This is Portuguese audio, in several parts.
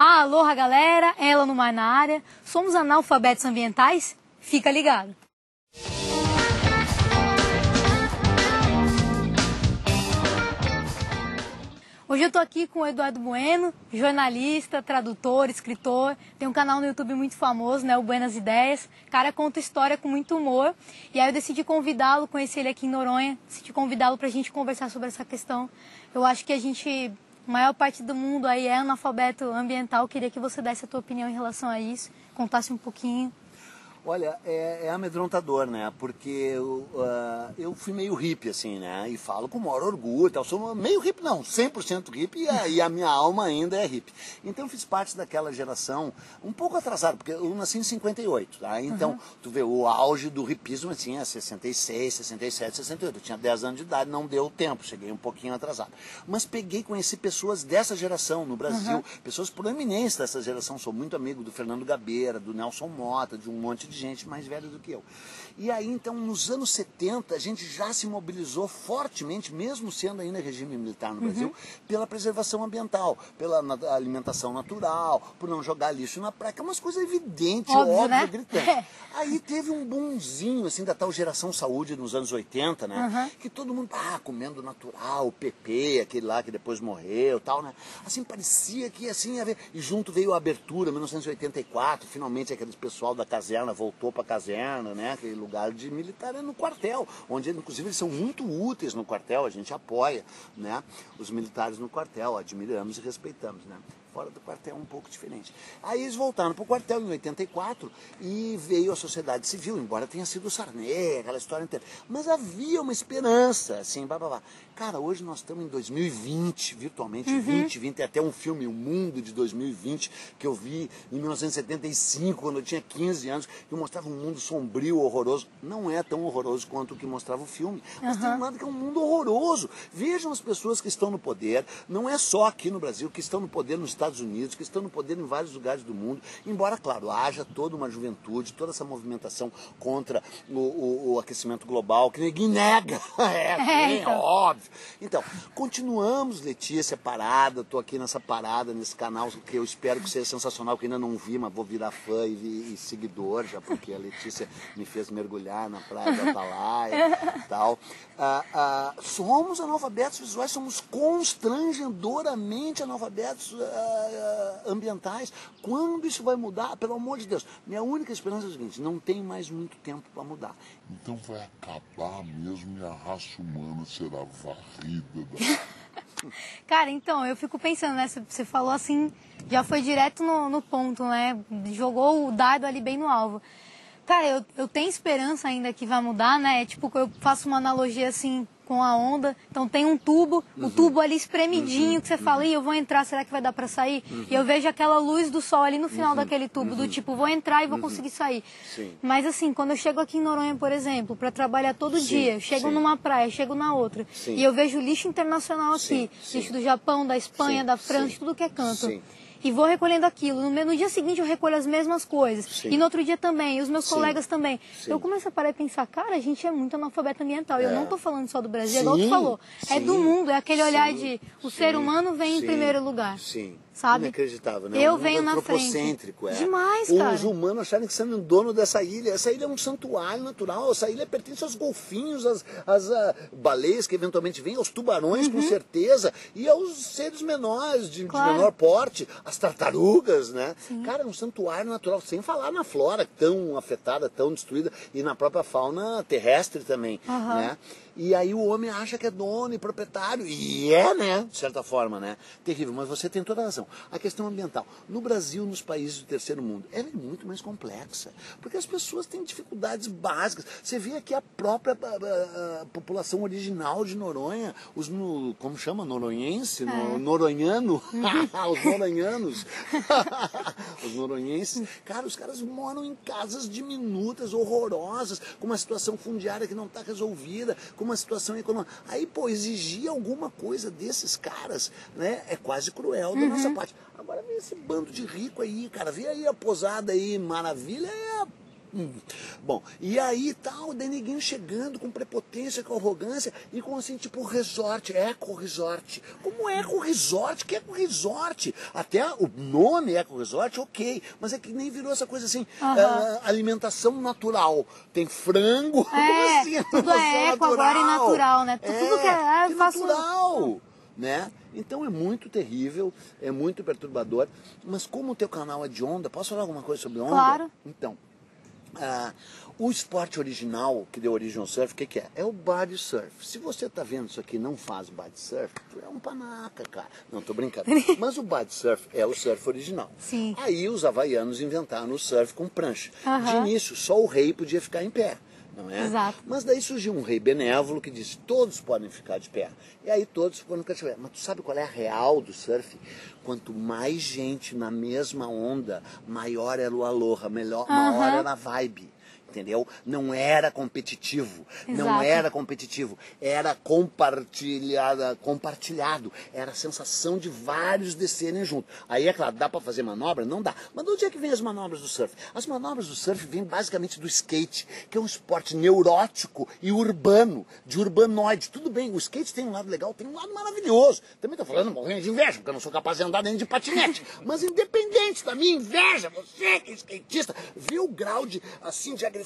Aloha galera, ela no mar na área. Somos analfabetos ambientais? Fica ligado. Hoje eu tô aqui com o Eduardo Bueno, jornalista, tradutor, escritor, tem um canal no YouTube muito famoso, né, o Buenas Ideias. O cara conta história com muito humor. E aí eu decidi convidá-lo, conheci ele aqui em Noronha, decidi convidá-lo pra gente conversar sobre essa questão. Eu acho que a gente, a maior parte do mundo aí é analfabeto ambiental. Queria que você desse a tua opinião em relação a isso, contasse um pouquinho. Olha, é, é amedrontador, né? Porque eu, uh, eu fui meio hippie, assim, né? E falo com o maior orgulho, tal. sou meio hippie, não, 100% hippie, e a, e a, minha alma ainda é hippie. Então eu fiz parte daquela geração um pouco atrasada, porque eu nasci em 58, tá? Então, uhum. tu vê, o auge do hippismo tinha 66, 67, 68. Eu tinha 10 anos de idade, não deu tempo, cheguei um pouquinho atrasado. Mas peguei, conheci pessoas dessa geração no Brasil, uhum. pessoas proeminentes dessa geração. Sou muito amigo do Fernando Gabeira, do Nelson Mota, de um monte de gente mais velha do que eu. E aí, então, nos anos 70, a gente já se mobilizou fortemente, mesmo sendo ainda regime militar no Brasil, uhum. pela preservação ambiental, pela alimentação natural, por não jogar lixo na praia, que é umas coisas evidentes, óbvio, óbvio né? gritante. É. Aí teve um bonzinho, assim, da tal geração saúde nos anos 80, né? Uhum. Que todo mundo, ah, comendo natural, o PP, aquele lá que depois morreu tal, né? Assim, parecia que assim, ver e junto veio a abertura, 1984, finalmente aquele pessoal da caserna voltou para a caserna, né? Aquele lugar de militar é no quartel, onde inclusive eles são muito úteis no quartel, a gente apoia, né? Os militares no quartel, admiramos e respeitamos, né? Fora do quartel um pouco diferente. Aí eles voltaram para o quartel em 84 e veio a sociedade civil, embora tenha sido o Sarney, aquela história inteira. Mas havia uma esperança, assim, blá, blá, blá. Cara, hoje nós estamos em 2020, virtualmente uhum. 2020, tem até um filme, O Mundo de 2020, que eu vi em 1975, quando eu tinha 15 anos, que mostrava um mundo sombrio, horroroso. Não é tão horroroso quanto o que mostrava o filme, mas uhum. tem um lado que é um mundo horroroso. Vejam as pessoas que estão no poder, não é só aqui no Brasil, que estão no poder nos Estados Estados Unidos, que estão no poder em vários lugares do mundo, embora, claro, haja toda uma juventude, toda essa movimentação contra o, o, o aquecimento global, que ninguém nega, é, é então. óbvio. Então, continuamos, Letícia, parada, estou aqui nessa parada, nesse canal, que eu espero que seja sensacional, que ainda não vi, mas vou virar fã e, e seguidor, já porque a Letícia me fez mergulhar na praia da Atalaia e tal. Ah, ah, somos analfabetos visuais, somos constrangedoramente analfabetos ah, ambientais. Quando isso vai mudar? Pelo amor de Deus. Minha única esperança é o seguinte: não tem mais muito tempo para mudar. Então vai acabar mesmo e a raça humana será varrida da. Cara, então, eu fico pensando, né? Você falou assim, já foi direto no, no ponto, né? Jogou o dado ali bem no alvo. Cara, eu, eu tenho esperança ainda que vai mudar, né? É tipo, eu faço uma analogia assim com a onda. Então tem um tubo, uhum. o tubo ali espremidinho uhum. que você fala, Ih, eu vou entrar, será que vai dar para sair? Uhum. E eu vejo aquela luz do sol ali no final uhum. daquele tubo, do uhum. tipo, vou entrar e vou uhum. conseguir sair. Sim. Mas assim, quando eu chego aqui em Noronha, por exemplo, para trabalhar todo Sim. dia, eu chego Sim. numa praia, chego na outra, e eu vejo lixo internacional aqui, lixo do Japão, da Espanha, da França, tudo que é canto e vou recolhendo aquilo. No, no, dia seguinte eu recolho as mesmas coisas. Sim. E no outro dia também, e os meus Sim. colegas também. Sim. Eu começo a parar e pensar, cara, a gente é muito analfabeto ambiental. É. Eu não estou falando só do Brasil, é igual tu falou. É do mundo, é aquele olhar de o ser humano vem em primeiro lugar. Sim sabe? Inacreditável, né? Eu um venho na frente. É. Demais, cara. Os humanos acharem que são dono dessa ilha. Essa ilha é um santuário natural. Essa ilha pertence aos golfinhos, às, às uh, baleias que eventualmente vêm, aos tubarões, uhum. com certeza, e aos seres menores, de, claro. de menor porte, as tartarugas, né? Sim. Cara, é um santuário natural, sem falar na flora tão afetada, tão destruída, e na própria fauna terrestre também, uhum. né? E aí o homem acha que é dono e proprietário. E é, né? De certa forma, né? Terrível. Mas você tem toda a razão. A questão ambiental. No Brasil, nos países do terceiro mundo, ela é muito mais complexa. Porque as pessoas têm dificuldades básicas. Você vê aqui a própria a, a, a população original de Noronha, os, no, como chama? Noronhense? No, é. noronhano? os noronhanos. os noronhenses. Cara, os caras moram em casas diminutas, horrorosas, com uma situação fundiária que não está resolvida, com uma situação econômica. Aí, pô, exigir alguma coisa desses caras, né? É quase cruel da uhum. nossa parte. Agora vem esse bando de rico aí, cara. Vê aí a posada aí, maravilha, é Hum. Bom, e aí tal, o neguinho chegando com prepotência, com arrogância e com assim, tipo, resort, eco resort. Como eco resort? Que eco resort? Até o nome eco resort, ok, mas é que nem virou essa coisa assim, ah, alimentação natural. Tem frango, É, assim, tudo é eco agora e natural, né? É, Tudo que é- eu que faço- natural, né? Então é muito terrível, é muito perturbador, mas como o teu canal é de onda, posso falar alguma coisa sobre onda? Claro. Então, ah, o esporte original que deu origem ao surf, o que, que é? É o body surf. Se você está vendo isso aqui e não faz body surf, tu é um panaca, cara. Não, tô brincando. Mas o body surf é o surf original. Sim. Aí os havaianos inventaram o surf com prancha. De Aham. início, só o rei podia ficar em pé. Não é? Exato. Mas daí surgiu um rei benévolo que disse: todos podem ficar de pé. E aí todos foram ficar de pé. Mas tu sabe qual é a real do surf? Quanto mais gente na mesma onda, maior era o aloha, melhor, maior era a vibe. Entendeu? Não era competitivo. Não Exato. era competitivo. Era compartilhada, compartilhado. Era a sensação de vários descerem junto. Aí, é claro, dá para fazer manobra? Não dá. Mas de onde é que vem as manobras do surf? As manobras do surf vêm basicamente do skate, que é um esporte neurótico e urbano, de urbanoide. Tudo bem, o skate tem um lado legal, tem um lado maravilhoso. Também tô falando morrendo de inveja, porque eu não sou capaz de andar nem de patinete. Mas independente da minha inveja, você que é skatista, vê o grau de, assim, de agressividade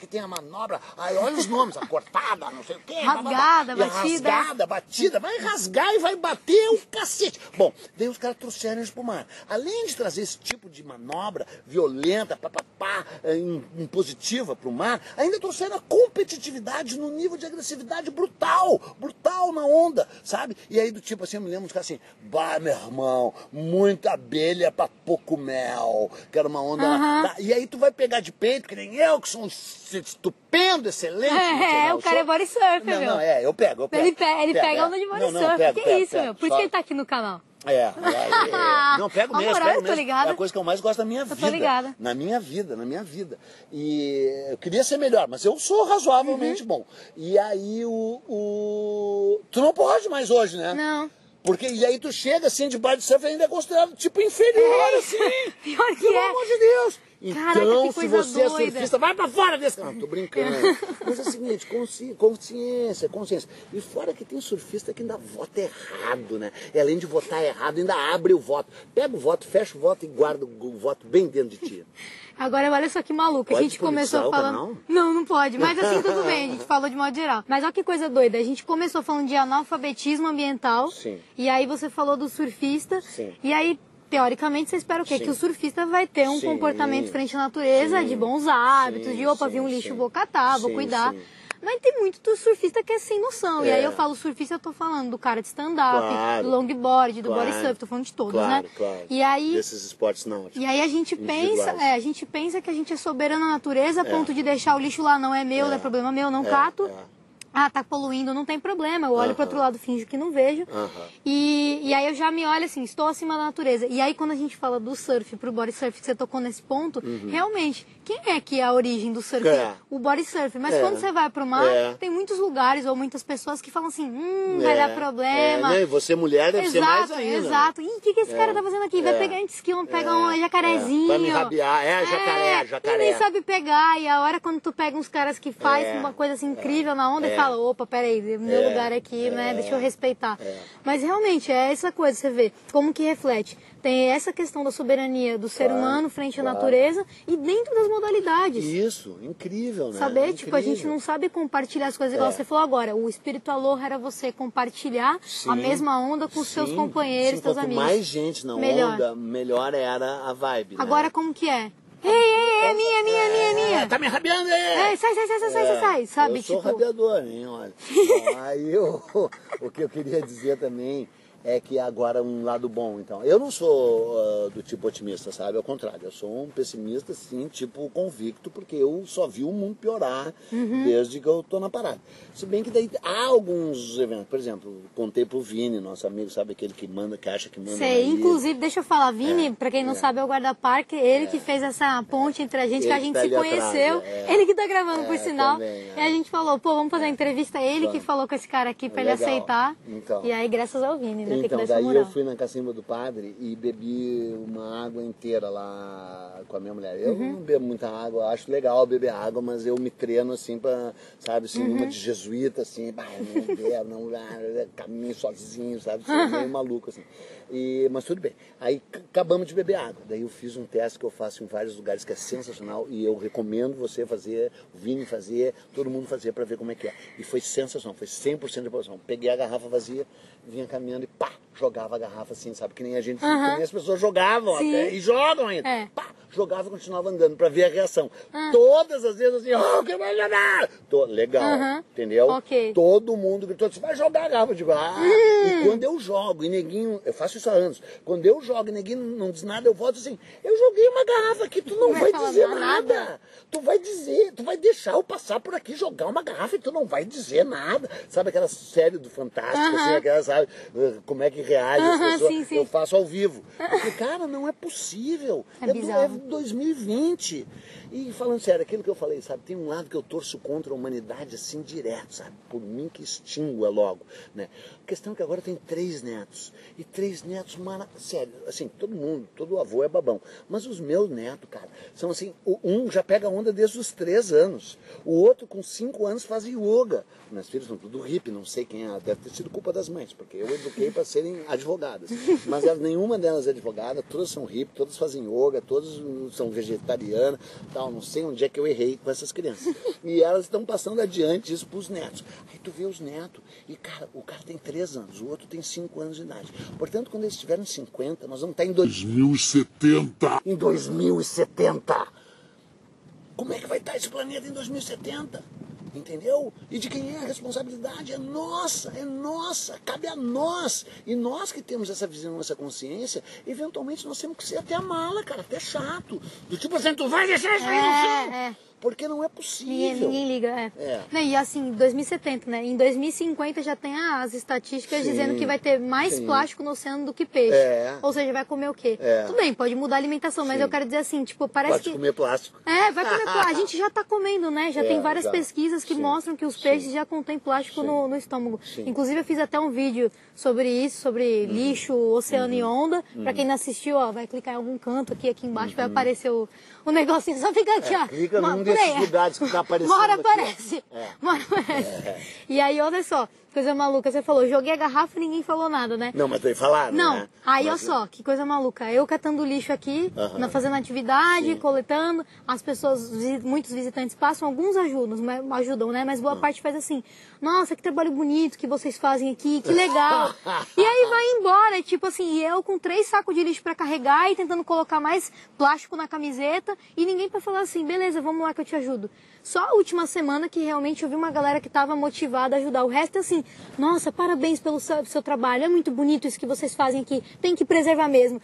que tem a manobra. Aí olha os nomes, a cortada, não sei o quê. blá, blá, blá. Rasgada, E batida. Rasgada, batida, vai rasgar e vai bater o cacete. Bom, daí os caras trouxeram isso pro mar. Além de trazer esse tipo de manobra violenta, papapá, eh, im- impositiva pro mar, ainda trouxeram a competitividade no nível de agressividade brutal, brutal na onda, sabe? E aí do tipo assim, eu me lembro dos caras assim, bah, meu irmão, muita abelha pra pouco mel, que era uma onda. Aham. Tá, E aí tu vai pegar de peito, que nem eu, que sou um estupendo, excelente. É, profissional, o cara é sou- body surfer, não, meu. Não, é, eu pego, eu pego. Ele, pe ele Pego, pega é. onda de body Não, não, pego, que pego, isso, pego. meu? Por isso que ele tá aqui no canal. É, é, é, não, pego mesmo, moral, pego eu tô mesmo. ligada. É a coisa que eu mais gosto da minha Eu tô vida. ligada. Na minha vida, na minha vida. E eu queria ser melhor, mas eu sou razoavelmente Uhum. bom. E aí o, o. Tu não pode mais hoje, né? Não. Porque, e aí tu chega assim de body surf ainda é considerado tipo inferior, assim. Pior que Pelo é. amor de Deus. Caraca, Então, que se você é doida. surfista, vai pra fora desse canal. Tô brincando. Mas é o seguinte, consci- consciência, consciência. E fora que tem surfista que ainda vota errado, né? E além de votar errado, ainda abre o voto. Pega o voto, fecha o voto e guarda o voto bem dentro de ti. Agora, olha só que maluco. Pode a gente começou falando. canal? Não, não pode. Mas assim, tudo bem. A gente falou de modo geral. Mas olha que coisa doida. A gente começou falando de analfabetismo ambiental. Sim. E aí você falou do surfista. Sim. E aí, teoricamente, você espera o quê? Sim. Que o surfista vai ter um Sim. comportamento frente à natureza, Sim. de bons hábitos, de opa, vi um lixo, vou catar, vou Sim, cuidar. Mas tem muito do surfista que é sem noção. E É. aí eu falo surfista, eu tô falando do cara de stand-up, Claro. do longboard, do Claro. body surf, tô falando de todos, Claro, né? claro. E aí. Desses esportes não. E aí a gente pensa, é, a gente pensa que a gente é soberano na natureza a ponto de deixar o lixo lá, não é meu, não é problema meu, não É, cato. É. Ah, tá poluindo, não tem problema. Eu olho Aham. pro outro lado, finjo que não vejo. Aham. E, e aí eu já me olho assim, estou acima da natureza. E aí quando a gente fala do surf pro body surf, que você tocou nesse ponto, realmente, quem é que é a origem do surf? Uhum. É. O body surf. Mas É. quando você vai pro mar, É. tem muitos lugares ou muitas pessoas que falam assim, hum, vai dar É, problema. É, né? E você mulher deve ser mais Exato, ainda. né? exato. Ih, o que, que esse cara tá fazendo aqui? Vai É. pegar em esquilo, pega É, um jacarezinho. é. Vai me rabiar. É, jacaré, jacaré. E nem sabe pegar. E a hora quando tu pega uns caras que faz É, uma coisa assim incrível na onda é. e fala, opa, peraí, meu É, lugar aqui, né? é, Deixa eu respeitar. é. Mas realmente é essa coisa, você vê como que reflete. Tem essa questão da soberania do ser Claro, humano frente à claro. natureza e dentro das modalidades. Isso, incrível, né? Saber, tipo, a gente Incrível. não sabe compartilhar as coisas igual É. você falou agora. O espírito aloha era você compartilhar a Sim, mesma onda com os seus sim, companheiros, sim, seus quanto amigos. mais gente na Melhor. onda, melhor era a vibe. né? Agora como que é? Ei, ei, é minha, minha, minha, minha. Tá me rabiando aí! É, sai, sai, sai, sai, sai, É, sai, sabe? Eu sou tipo, rabiador, hein, olha. Aí eu, o que eu queria dizer também é que agora um lado bom, então. Eu não sou ah, do tipo otimista, sabe? Ao contrário, eu sou um pessimista, sim, tipo convicto, porque eu só vi o mundo piorar Uhum. desde que eu tô na parada. Se bem que daí há alguns eventos, por exemplo, contei pro Vini, nosso amigo, sabe aquele que manda, que acha que manda. Sei, inclusive, deixa eu falar, Vini, pra quem não é. sabe, é o guarda-parque, ele que fez essa ponte entre a gente, que a Ele gente tá se ali atrás, conheceu. é. Ele que tá gravando, É, por sinal. também, é. E a gente falou, pô, vamos fazer a entrevista. Ele que falou com esse cara aqui pra ele aceitar. Então. E aí, graças ao Vini, né? Dar Então, daí moral. eu fui na cacimba do padre e bebi uma água inteira lá com a minha mulher. Eu não bebo muita água, acho legal beber água, mas eu me treino assim pra, sabe, assim, uma de jesuíta, assim, bah, não bebo, não, ah, caminho sozinho, sabe, sou meio maluco, assim. E, mas tudo bem. Aí acabamos de beber água. Daí eu fiz um teste que eu faço em vários lugares que é sensacional e eu recomendo você fazer, o Vini fazer, todo mundo fazer pra ver como é que é. E foi sensacional, foi 100% de aprovação. Peguei a garrafa vazia, vinha caminhando e pá, jogava a garrafa assim, sabe? Que nem a gente, que nem as pessoas jogavam Sim. até, e jogam ainda. É. Pá, jogava e continuava andando pra ver a reação. Todas as vezes assim, oh, que vai jogar! Tô, legal, Aham. entendeu? Ok. Todo mundo gritou, você vai jogar a garrafa? Eu digo, ah, e quando eu jogo e neguinho, eu faço isso há anos, quando eu jogo e neguinho não diz nada, eu volto assim, eu joguei uma garrafa aqui, tu não, vai vai falar dizer nada. nada. Tu vai dizer, tu vai deixar eu passar por aqui jogar uma garrafa e tu não vai dizer nada. Sabe aquela série do Fantástico, assim, Aham. aquela, sabe, eh, como é que reage as Aham, pessoas? sim, sim. Eu faço ao vivo. Porque, cara, não é possível. É do- bizarro. 2020. E falando sério, aquilo que eu falei, sabe, tem um lado que eu torço contra a humanidade assim direto, sabe? Por mim que extingua logo, né? A questão é que agora tem três netos. E três netos, mara... sério, assim, todo mundo, todo avô é babão. Mas os meus netos, cara, são assim, um já pega onda desde os três anos. O outro, com cinco anos, faz yoga. Minhas filhas são tudo hippie, não sei quem é. Deve ter sido culpa das mães, porque eu eduquei para serem advogadas. Mas elas, nenhuma delas é advogada, todas são hippie, todas fazem yoga, todas são vegetarianas, tal. Não sei onde é que eu errei com essas crianças. E elas estão passando adiante isso para os netos. Aí tu vê os netos, e cara, o cara tem três anos, o outro tem cinco anos de idade. Portanto, quando eles tiverem 50, nós vamos estar em dois 2070. em 2070. Como é que vai estar esse planeta em 2070? Entendeu? E de quem é a responsabilidade? É nossa, é nossa, cabe a nós. E nós que temos essa visão, essa consciência, eventualmente nós temos que ser até a mala, cara, até chato. Do tipo assim, tu vai deixar isso aí no chão? Porque não é possível. ninguém liga, é. É. Não, E assim, 2070, né? Em 2050 já tem as estatísticas Sim, dizendo que vai ter mais sim. plástico no oceano do que peixe. É. Ou seja, vai comer o quê? É. Tudo bem, pode mudar a alimentação, mas Sim. eu quero dizer assim, tipo, parece Pode que. comer plástico. É, vai comer plástico. A gente já tá comendo, né? Já É, tem várias já. pesquisas que mostram que os peixes já contêm plástico no, no estômago. Inclusive, eu fiz até um vídeo sobre isso, sobre Uhum. lixo, oceano e onda. Pra quem não assistiu, ó, vai clicar em algum canto aqui, aqui embaixo, vai aparecer o, o negocinho. Só fica aqui, ó. Uhum. É, clica Uma- num aí. lugares que tá aparecendo aqui, ó. aparece. É. Uma hora aparece. E aí, olha só, coisa maluca. Você falou, joguei a garrafa e ninguém falou nada, né? Não, mas tem falaram, Não, né? aí olha Mas- só, que coisa maluca. Eu catando lixo aqui, na- fazendo atividade, Sim. coletando, as pessoas, muitos visitantes passam, alguns ajudam, mas- ajudam, né? Mas boa parte faz assim, nossa, que trabalho bonito que vocês fazem aqui, que legal. e aí vai embora, tipo assim, e eu com três sacos de lixo pra carregar e tentando colocar mais plástico na camiseta e ninguém pra falar assim, beleza, vamos lá que eu te ajudo. Só a última semana que realmente eu vi uma galera que tava motivada a ajudar. O resto é assim, nossa, parabéns pelo seu, seu trabalho, é muito bonito isso que vocês fazem aqui, tem que preservar mesmo.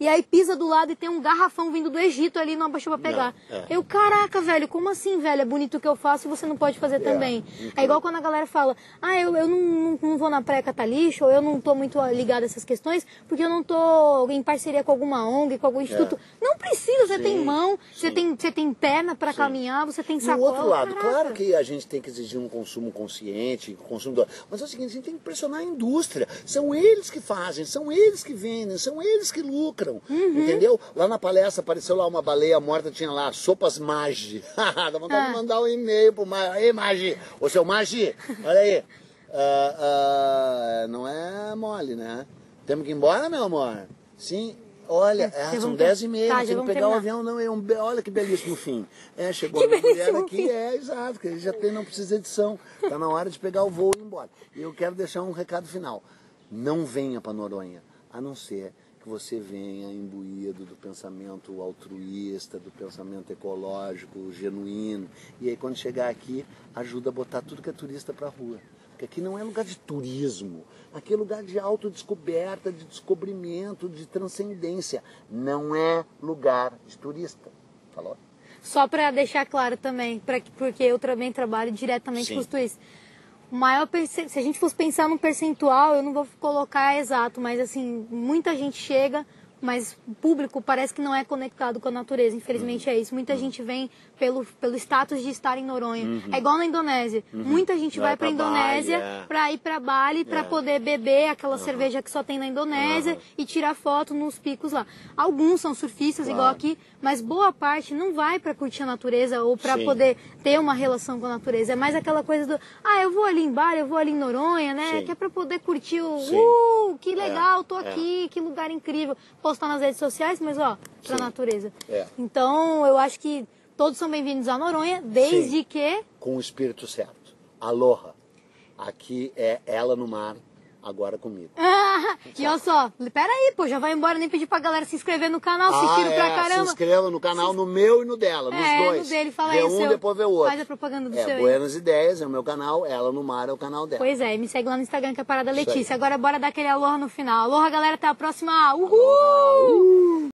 E aí pisa do lado e tem um garrafão vindo do Egito ali não abaixou pra pegar. Não, é. Eu, caraca, velho, como assim, velho? É bonito o que eu faço e você não pode fazer também. É igual quando a galera fala, ah, eu, eu não, não, não vou na praia catar lixo, ou eu não tô muito ligada a essas questões, porque eu não tô em parceria com alguma ONG, com algum instituto. Não precisa, você Sim, tem mão, você sim. tem, você tem perna pra caminhar, você tem Do sacola. outro lado, caraca. claro que a gente tem que exigir um consumo consciente, consumidor. Mas é o seguinte, a gente tem que pressionar a indústria. São eles que fazem, são eles que vendem, são eles que lucram. Uhum. Entendeu? Lá na palestra apareceu lá uma baleia morta, tinha lá sopas Magi. Dá vontade Ah. de mandar um e-mail pro Magi. Ei, Magi! Ô, seu Magi, olha aí. Ah, ah, não é mole, né? Temos que ir embora, meu amor? Sim. Olha, É, ah, são vamos 10 ter- e meia, tá, temos que pegar o terminar. avião. Não, é um olha que belíssimo fim. É, chegou Que a mulher aqui, fim. é, exato, que já tem, não precisa edição. Tá na hora de pegar o voo e ir embora. E eu quero deixar um recado final. Não venha para Noronha, a não ser que você venha imbuído do pensamento altruísta, do pensamento ecológico, genuíno. E aí quando chegar aqui, ajuda a botar tudo que é turista para rua. Porque aqui não é lugar de turismo, aqui é lugar de autodescoberta, de descobrimento, de transcendência. Não é lugar de turista. Falou? Só pra deixar claro também, pra, que- porque eu também trabalho diretamente Sim. com os turistas. Maior se a gente fosse pensar num percentual, eu não vou colocar exato, mas assim, muita gente chega mas o público parece que não é conectado com a natureza. Infelizmente é isso. Muita gente vem pelo, pelo status de estar em Noronha. É igual na Indonésia. Muita gente Vai vai, pra pra Indonésia é. pra ir pra Bali pra É. poder beber aquela cerveja que só tem na Indonésia e tirar foto nos picos lá. Alguns são surfistas igual Claro. aqui, mas boa parte não vai pra curtir a natureza ou Sim. poder ter uma relação com a natureza. É mais aquela coisa do, ah, eu vou ali em Bali, eu vou ali em Noronha, né? Sim. Que é pra poder curtir o, Sim. uh, que legal, tô é. aqui, que lugar incrível. Postar nas redes sociais, mas ó, pra Sim. natureza. É. Então, eu acho que todos são bem-vindos a Noronha, desde Sim. que Com o espírito certo. Aloha. Aqui é ela no mar, agora comigo. Ah, e olha só, pera aí, pô, já vai embora, nem pedir pra galera se inscrever no canal, se tiro pra é, caramba. Se inscreva no canal, no meu e no dela, nos É, dois. no dele, fala vê aí um, seu. depois vê o outro. Faz a propaganda do é, seu. Buenas Ideias é o meu canal, ela no mar é o canal dela. Pois é, me segue lá no Instagram que é a Parada. Letícia. Agora bora dar aquele aloha no final. Aloha, galera, até a próxima. Uhul!